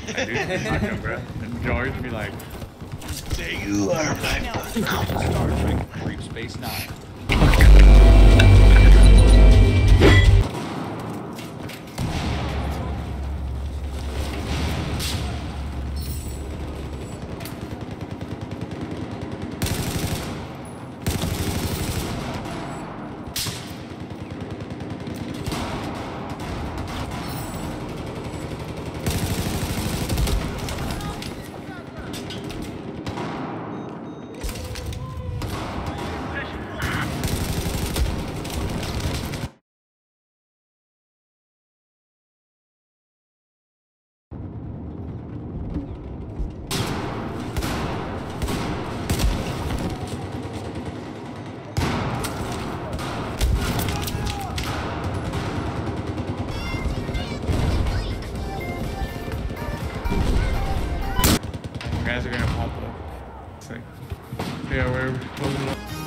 dude. Fuck him, bro. And George be like, You are my Star Trek Deep Space Nine. Guys are gonna pop up. It's like, yeah, we're closing